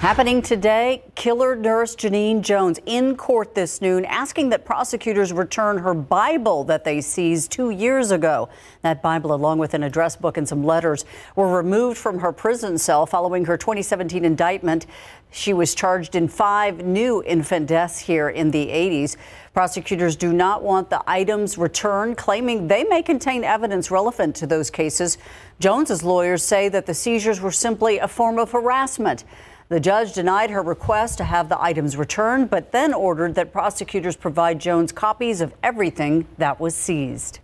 Happening today, killer nurse Genene Jones in court this noon asking that prosecutors return her Bible that they seized two years ago. That Bible, along with an address book and some letters, were removed from her prison cell following her 2017 indictment. She was charged in five new infant deaths here in the 80s. Prosecutors do not want the items returned, claiming they may contain evidence relevant to those cases. Jones's lawyers say that the seizures were simply a form of harassment. The judge denied her request to have the items returned, but then ordered that prosecutors provide Jones copies of everything that was seized.